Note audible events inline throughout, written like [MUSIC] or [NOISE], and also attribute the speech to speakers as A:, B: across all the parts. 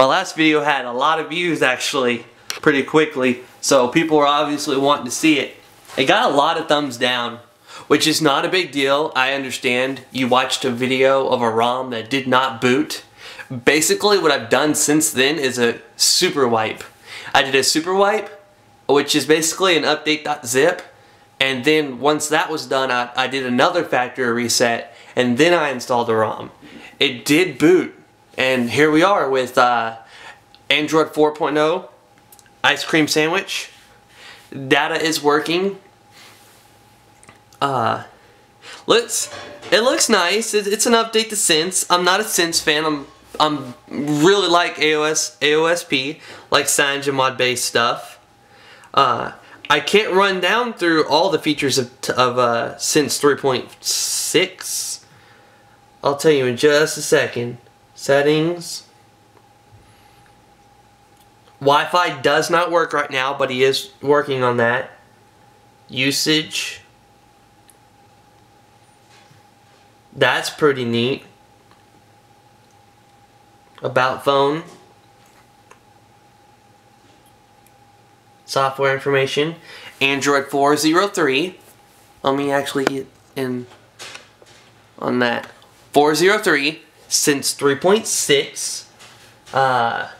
A: My last video had a lot of views actually, pretty quickly, so people were obviously wanting to see it. It got a lot of thumbs down, which is not a big deal. I understand you watched a video of a ROM that did not boot. Basically what I've done since then is a super wipe. I did a super wipe, which is basically an update.zip, and then once that was done, I, I did another factory reset, and then I installed the ROM. It did boot, and here we are with uh, Android 4.0, ice cream sandwich, data is working. Uh, let's, it looks nice, it, it's an update to Sense. I'm not a Sense fan, I'm I'm really like AOS AOSP, like CyanogenMod based stuff. Uh, I can't run down through all the features of, of uh, Sense 3.6. I'll tell you in just a second. Settings. Wi-Fi does not work right now, but he is working on that. Usage. That's pretty neat. About phone. Software information. Android 403. Let me actually get in on that. 403 Sense 3.6. Uh,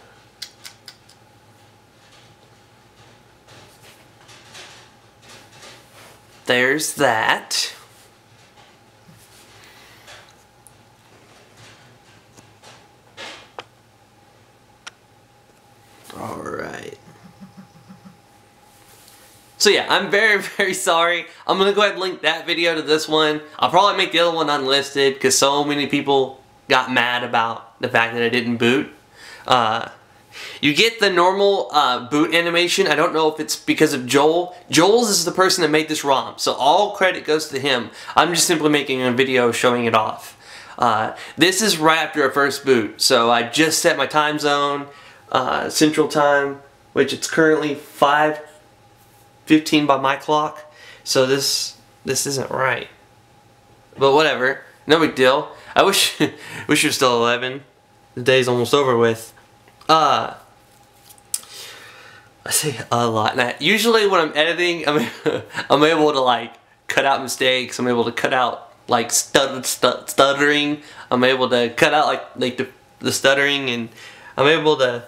A: there's that. Alright. So yeah, I'm very, [LAUGHS] very sorry. I'm going to go ahead and link that video to this one. I'll probably make the other one unlisted because so many people got mad about the fact that I didn't boot. Uh, you get the normal uh, boot animation. I don't know if it's because of Joel. Joel's is the person that made this ROM, so all credit goes to him. I'm just simply making a video showing it off. Uh, this is right after a first boot, so I just set my time zone uh, Central Time, which it's currently 5.15 by my clock. So this this isn't right. But whatever, no big deal. I wish [LAUGHS] wish was still 11. The day's almost over with. Uh, I say a lot. Now, usually when I'm editing, I'm, [LAUGHS] I'm able to like cut out mistakes. I'm able to cut out like stut, stut, stuttering. I'm able to cut out like like the, the stuttering and I'm able to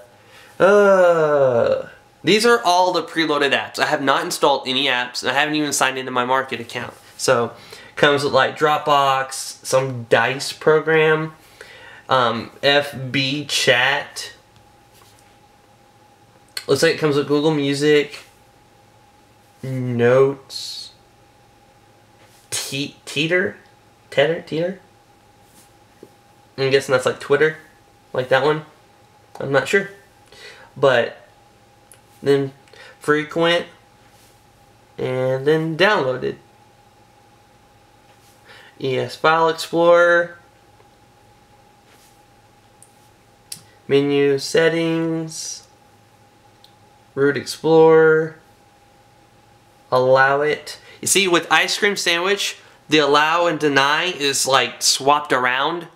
A: uh, these are all the preloaded apps. I have not installed any apps. And I haven't even signed into my market account. So, comes with like Dropbox, some Dice program, um, FB Chat. Looks like it comes with Google Music, Notes, Te Teeter, Teeter, Teeter. I'm guessing that's like Twitter, like that one. I'm not sure but then frequent and then downloaded ES File Explorer. Menu settings. Root explorer. Allow it. You see with ice cream sandwich the allow and deny is like swapped around.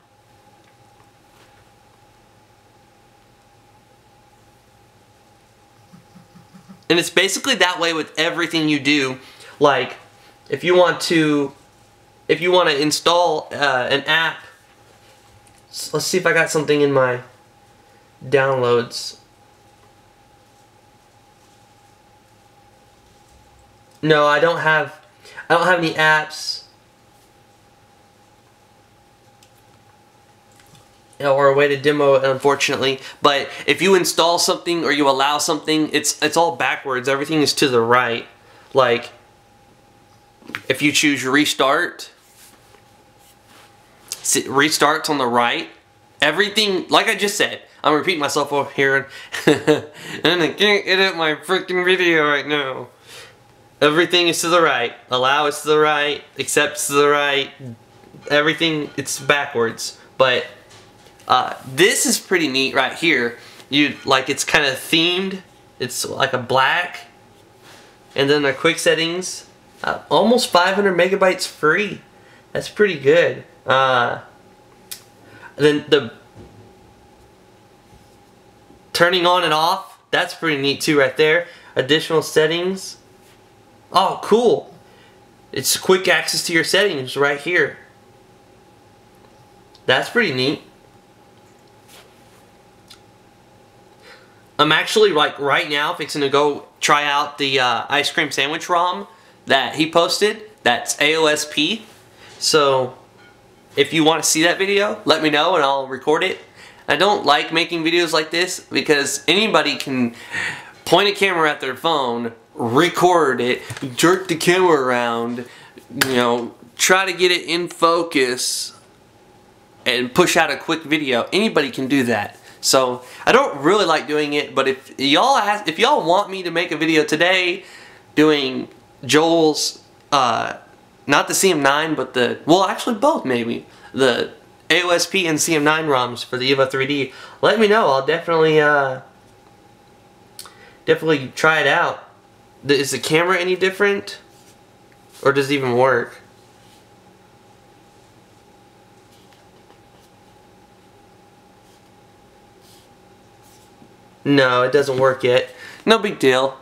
A: And it's basically that way with everything you do. Like, if you want to, if you want to install uh, an app, let's see if I got something in my downloads. No, I don't have, I don't have any apps. or a way to demo it unfortunately but if you install something or you allow something it's it's all backwards everything is to the right like if you choose restart restarts on the right everything like I just said I'm repeating myself over here [LAUGHS] and I can't edit my freaking video right now everything is to the right allow is to the right accept to the right everything it's backwards but uh, this is pretty neat right here. You like it's kind of themed. It's like a black. And then the quick settings, uh, almost 500 megabytes free. That's pretty good. Uh, then the turning on and off. That's pretty neat too right there. Additional settings. Oh, cool. It's quick access to your settings right here. That's pretty neat. I'm actually like right now fixing to go try out the uh, ice cream sandwich ROM that he posted. That's AOSP. So if you want to see that video, let me know and I'll record it. I don't like making videos like this because anybody can point a camera at their phone, record it, jerk the camera around, you know, try to get it in focus and push out a quick video. Anybody can do that. So I don't really like doing it, but if y'all if y'all want me to make a video today doing Joel's uh, not the CM9 but the well actually both maybe the AOSP and CM9 ROMs for the EVO 3D, let me know. I'll definitely uh, definitely try it out. Is the camera any different? Or does it even work? No, it doesn't work yet. No big deal.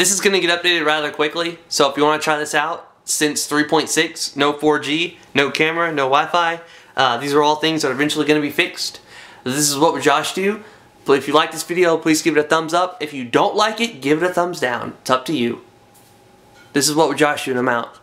A: This is going to get updated rather quickly, so if you want to try this out, Sense 3.6, no 4G, no camera, no Wi-Fi, uh, these are all things that are eventually going to be fixed. This is what Josh Dew. But if you like this video, please give it a thumbs up. If you don't like it, give it a thumbs down. It's up to you. This is what Josh Dew, and I'm out.